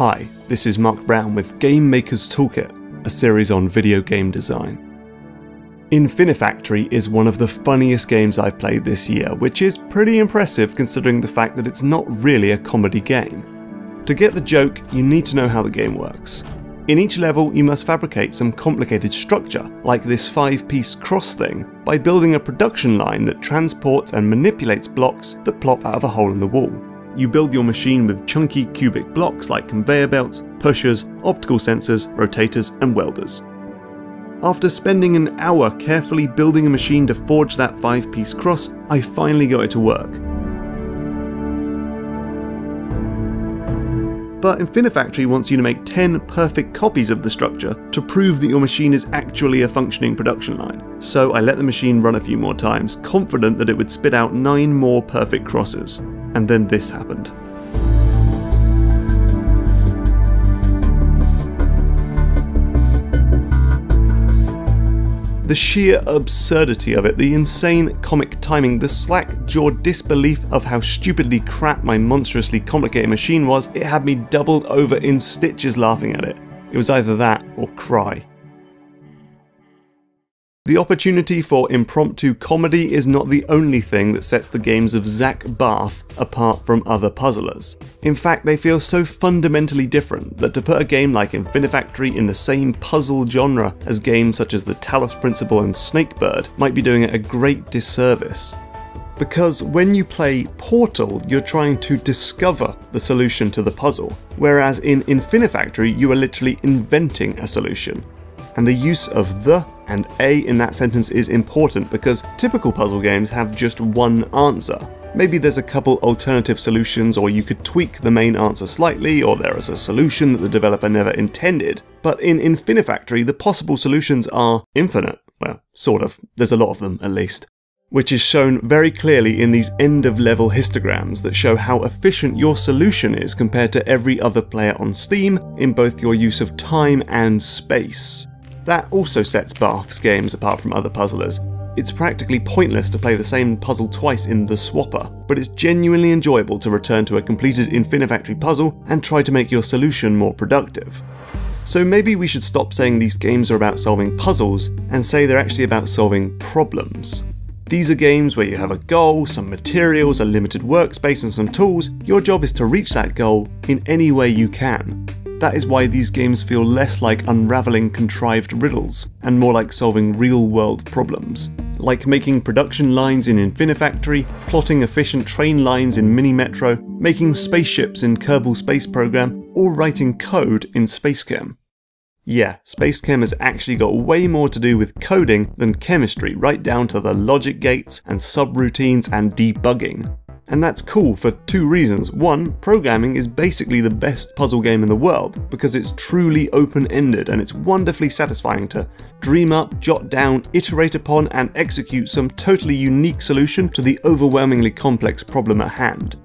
Hi, this is Mark Brown with Game Maker's Toolkit, a series on video game design. Infinifactory is one of the funniest games I've played this year, which is pretty impressive considering the fact that it's not really a comedy game. To get the joke, you need to know how the game works. In each level, you must fabricate some complicated structure, like this 5 piece cross thing, by building a production line that transports and manipulates blocks that plop out of a hole in the wall. You build your machine with chunky cubic blocks like conveyor belts, pushers, optical sensors, rotators, and welders. After spending an hour carefully building a machine to forge that 5 piece cross, I finally got it to work. But Infinifactory wants you to make 10 perfect copies of the structure to prove that your machine is actually a functioning production line. So I let the machine run a few more times, confident that it would spit out 9 more perfect crosses. And then this happened. The sheer absurdity of it, the insane comic timing, the slack jawed disbelief of how stupidly crap my monstrously complicated machine was, it had me doubled over in stitches laughing at it. It was either that or cry. The opportunity for impromptu comedy is not the only thing that sets the games of Zach Barth apart from other puzzlers. In fact, they feel so fundamentally different that to put a game like Infinifactory in the same puzzle genre as games such as the Talos Principle and Snakebird might be doing it a great disservice. Because when you play Portal, you're trying to discover the solution to the puzzle, whereas in Infinifactory, you are literally inventing a solution and the use of the and a in that sentence is important because typical puzzle games have just one answer. Maybe there's a couple alternative solutions, or you could tweak the main answer slightly, or there is a solution that the developer never intended. But in Infinifactory, the possible solutions are infinite. Well, sort of. There's a lot of them, at least. Which is shown very clearly in these end of level histograms that show how efficient your solution is compared to every other player on Steam in both your use of time and space. That also sets Barth's games apart from other puzzlers. It's practically pointless to play the same puzzle twice in The Swapper, but it's genuinely enjoyable to return to a completed Infinifactory puzzle and try to make your solution more productive. So maybe we should stop saying these games are about solving puzzles and say they're actually about solving problems. These are games where you have a goal, some materials, a limited workspace, and some tools. Your job is to reach that goal in any way you can. That is why these games feel less like unravelling contrived riddles, and more like solving real world problems. Like making production lines in Infinifactory, plotting efficient train lines in Mini Metro, making spaceships in Kerbal Space Program, or writing code in SpaceChem. Yeah, SpaceChem has actually got way more to do with coding than chemistry, right down to the logic gates and subroutines and debugging. And that's cool for two reasons. One, programming is basically the best puzzle game in the world because it's truly open ended and it's wonderfully satisfying to dream up, jot down, iterate upon, and execute some totally unique solution to the overwhelmingly complex problem at hand.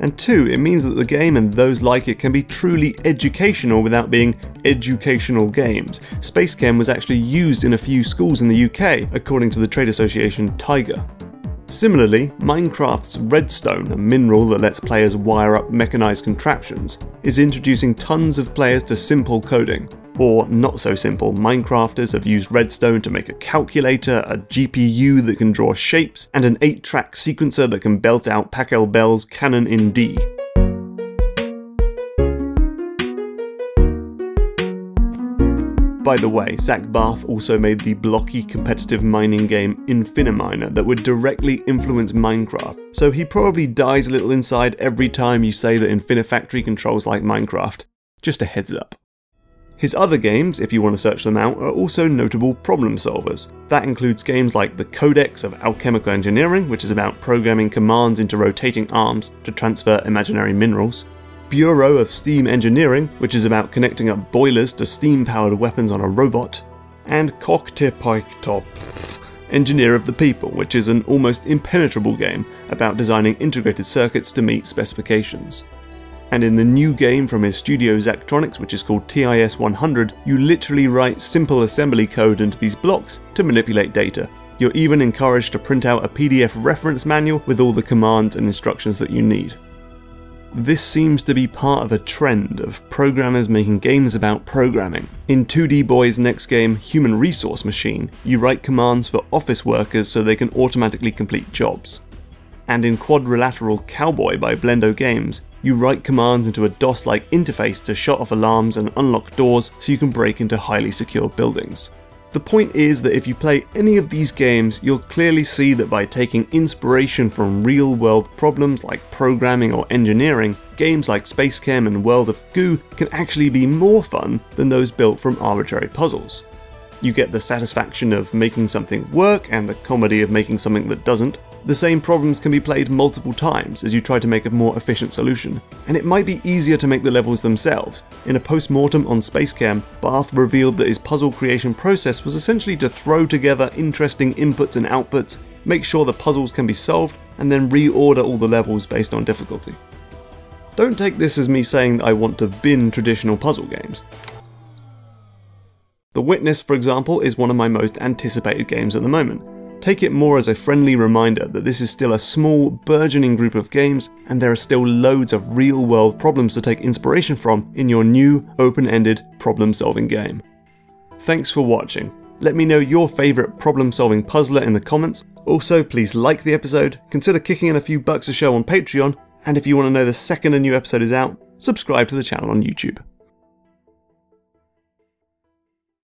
And two, it means that the game and those like it can be truly educational without being educational games. SpaceChem was actually used in a few schools in the UK, according to the trade association TIGA. Similarly, Minecraft's Redstone, a mineral that lets players wire up mechanized contraptions, is introducing tons of players to simple coding. Or, not so simple, Minecrafters have used Redstone to make a calculator, a GPU that can draw shapes, and an 8 track sequencer that can belt out Pachelbel's Canon in D. By the way, Zach Barth also made the blocky competitive mining game Infiniminer that would directly influence Minecraft, so he probably dies a little inside every time you say that Infinifactory controls like Minecraft. Just a heads up. His other games, if you want to search them out, are also notable problem solvers. That includes games like The Codex of Alchemical Engineering, which is about programming commands into rotating arms to transfer imaginary minerals, Bureau of Steam Engineering, which is about connecting up boilers to steam powered weapons on a robot, and Top, Engineer of the People, which is an almost impenetrable game about designing integrated circuits to meet specifications. And in the new game from his studio Zachtronics, which is called TIS 100, you literally write simple assembly code into these blocks to manipulate data. You're even encouraged to print out a PDF reference manual with all the commands and instructions that you need. This seems to be part of a trend of programmers making games about programming. In 2D Boy's next game, Human Resource Machine, you write commands for office workers so they can automatically complete jobs. And in Quadrilateral Cowboy by Blendo Games, you write commands into a DOS like interface to shut off alarms and unlock doors so you can break into highly secure buildings. The point is that if you play any of these games, you'll clearly see that by taking inspiration from real world problems like programming or engineering, games like SpaceChem and World of Goo can actually be more fun than those built from arbitrary puzzles. You get the satisfaction of making something work and the comedy of making something that doesn't, the same problems can be played multiple times as you try to make a more efficient solution, and it might be easier to make the levels themselves. In a post-mortem on SpaceChem, Barth revealed that his puzzle creation process was essentially to throw together interesting inputs and outputs, make sure the puzzles can be solved, and then reorder all the levels based on difficulty. Don't take this as me saying that I want to bin traditional puzzle games. The Witness, for example, is one of my most anticipated games at the moment, Take it more as a friendly reminder that this is still a small, burgeoning group of games, and there are still loads of real world problems to take inspiration from in your new, open ended problem solving game. Thanks for watching. Let me know your favourite problem solving puzzler in the comments. Also, please like the episode, consider kicking in a few bucks a show on Patreon, and if you want to know the second a new episode is out, subscribe to the channel on YouTube.